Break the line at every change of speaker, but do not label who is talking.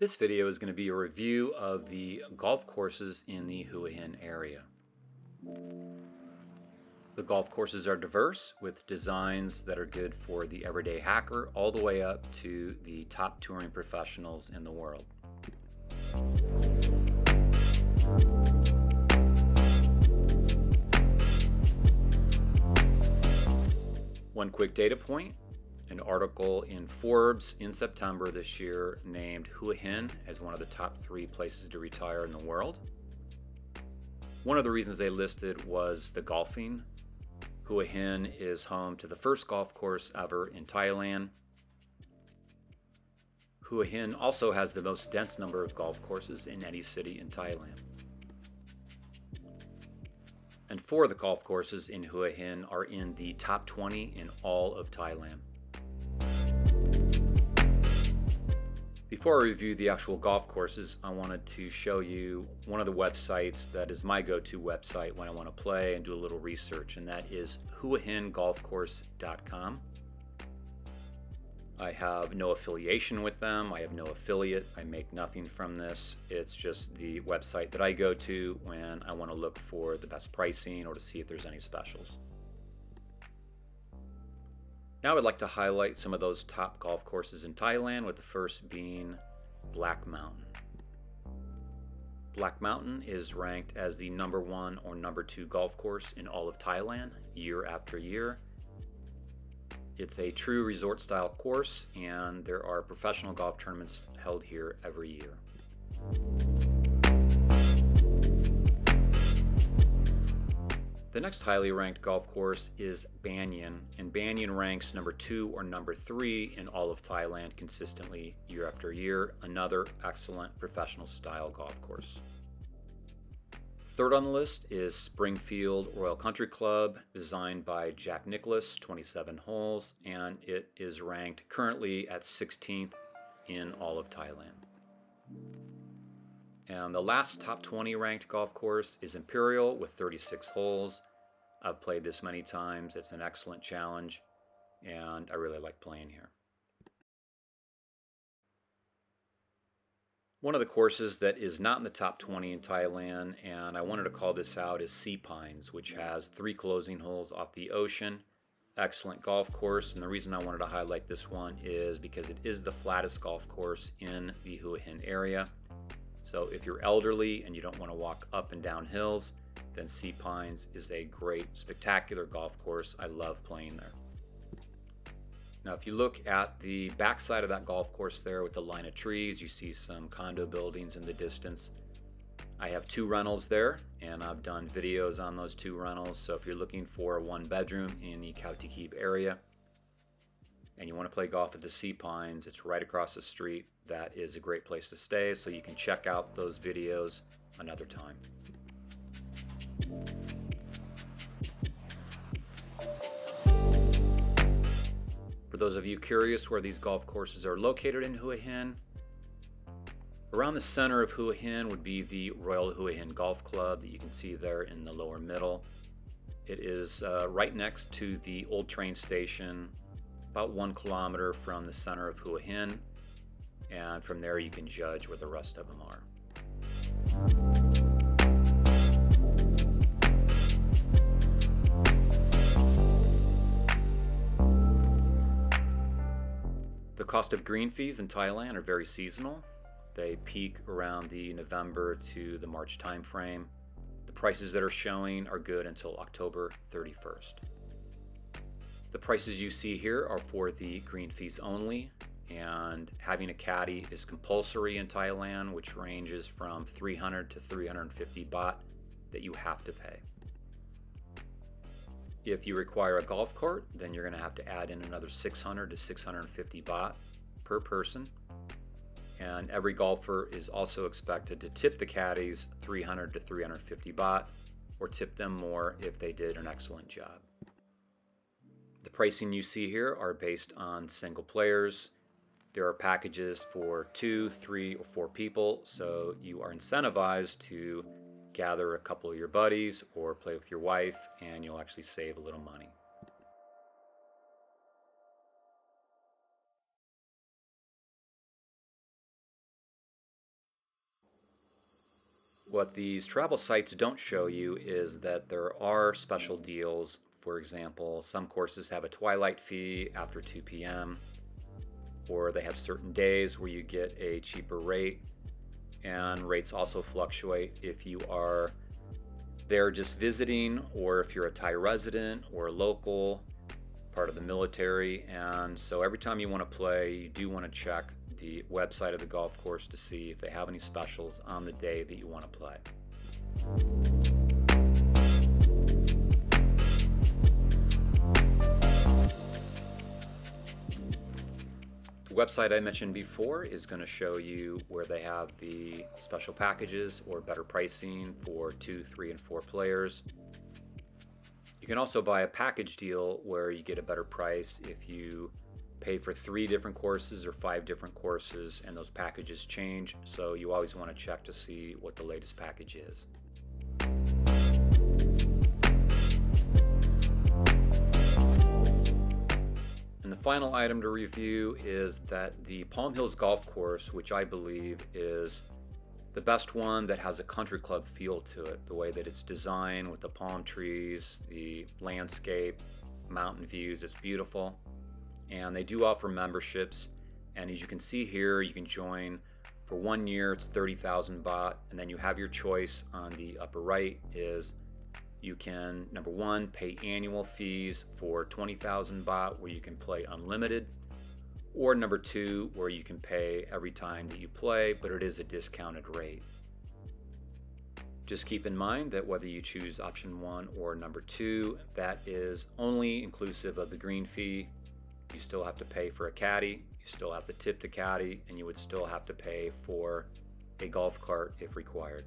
This video is going to be a review of the golf courses in the Hua Hin area. The golf courses are diverse with designs that are good for the everyday hacker all the way up to the top touring professionals in the world. One quick data point an article in Forbes in September this year named Hua Hin as one of the top three places to retire in the world. One of the reasons they listed was the golfing. Hua Hin is home to the first golf course ever in Thailand. Hua Hin also has the most dense number of golf courses in any city in Thailand. And four of the golf courses in Hua Hin are in the top 20 in all of Thailand. Before I review the actual golf courses, I wanted to show you one of the websites that is my go-to website when I want to play and do a little research, and that is huahingolfcourse.com. I have no affiliation with them. I have no affiliate. I make nothing from this. It's just the website that I go to when I want to look for the best pricing or to see if there's any specials. Now I'd like to highlight some of those top golf courses in Thailand, with the first being Black Mountain. Black Mountain is ranked as the number one or number two golf course in all of Thailand year after year. It's a true resort style course, and there are professional golf tournaments held here every year. The next highly ranked golf course is Banyan, and Banyan ranks number two or number three in all of Thailand consistently year after year. Another excellent professional style golf course. Third on the list is Springfield Royal Country Club, designed by Jack Nicklaus, 27 holes, and it is ranked currently at 16th in all of Thailand. And the last top 20 ranked golf course is Imperial with 36 holes. I've played this many times. It's an excellent challenge, and I really like playing here. One of the courses that is not in the top 20 in Thailand, and I wanted to call this out, is Sea Pines, which has three closing holes off the ocean. Excellent golf course, and the reason I wanted to highlight this one is because it is the flattest golf course in the Hua Hin area. So if you're elderly and you don't want to walk up and down hills, then Sea Pines is a great, spectacular golf course. I love playing there. Now, if you look at the backside of that golf course there with the line of trees, you see some condo buildings in the distance. I have two rentals there, and I've done videos on those two rentals. So if you're looking for a one bedroom in the Kheep area, and you want to play golf at the Sea Pines, it's right across the street. That is a great place to stay, so you can check out those videos another time. For those of you curious where these golf courses are located in Hua Hin, around the center of Hua Hin would be the Royal Hua Hin Golf Club that you can see there in the lower middle. It is uh, right next to the old train station about one kilometer from the center of Hua Hin, and from there you can judge where the rest of them are. The cost of green fees in Thailand are very seasonal. They peak around the November to the March timeframe. The prices that are showing are good until October 31st. The prices you see here are for the green fees only, and having a caddy is compulsory in Thailand, which ranges from 300 to 350 baht that you have to pay. If you require a golf cart, then you're going to have to add in another 600 to 650 baht per person. And every golfer is also expected to tip the caddies 300 to 350 baht or tip them more if they did an excellent job. The pricing you see here are based on single players. There are packages for two, three, or four people, so you are incentivized to gather a couple of your buddies or play with your wife, and you'll actually save a little money. What these travel sites don't show you is that there are special deals. For example, some courses have a twilight fee after 2 p.m., or they have certain days where you get a cheaper rate, and rates also fluctuate if you are there just visiting or if you're a Thai resident or local, part of the military. And so every time you want to play, you do want to check the website of the golf course to see if they have any specials on the day that you want to play. Website I mentioned before is going to show you where they have the special packages or better pricing for two, three, and four players. You can also buy a package deal where you get a better price if you pay for three different courses or five different courses and those packages change so you always want to check to see what the latest package is. Final item to review is that the Palm Hills Golf Course, which I believe is the best one that has a country club feel to it, the way that it's designed with the palm trees, the landscape, mountain views, it's beautiful and they do offer memberships. And as you can see here, you can join for one year, it's 30,000 baht, and then you have your choice on the upper right is you can, number one, pay annual fees for 20,000 baht where you can play unlimited, or number two, where you can pay every time that you play, but it is a discounted rate. Just keep in mind that whether you choose option one or number two, that is only inclusive of the green fee you still have to pay for a caddy, you still have to tip the caddy, and you would still have to pay for a golf cart if required.